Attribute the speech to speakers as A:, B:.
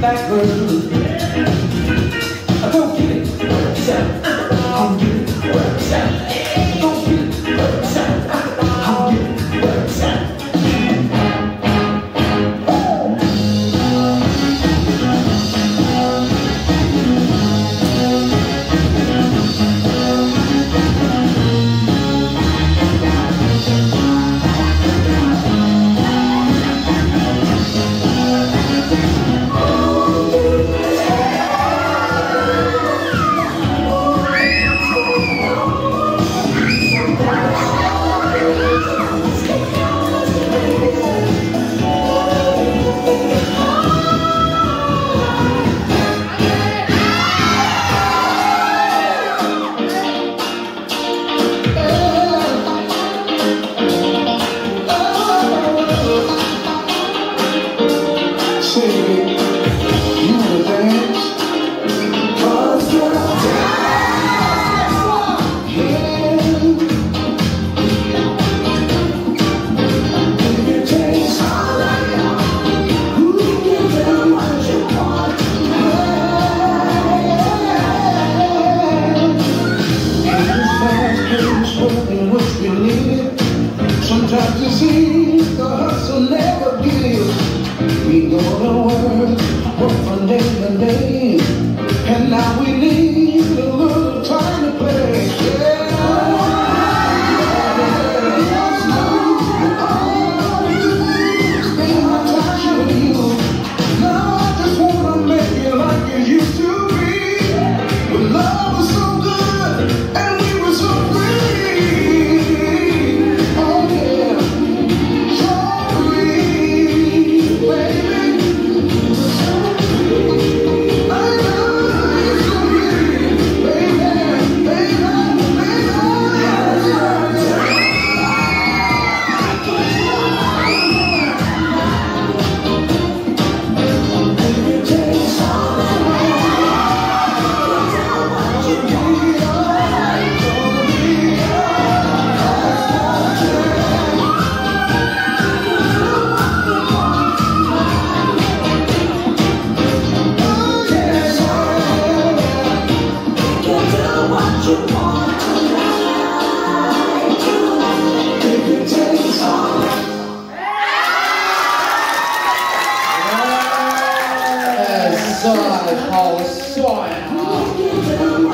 A: back 帅，好帅啊！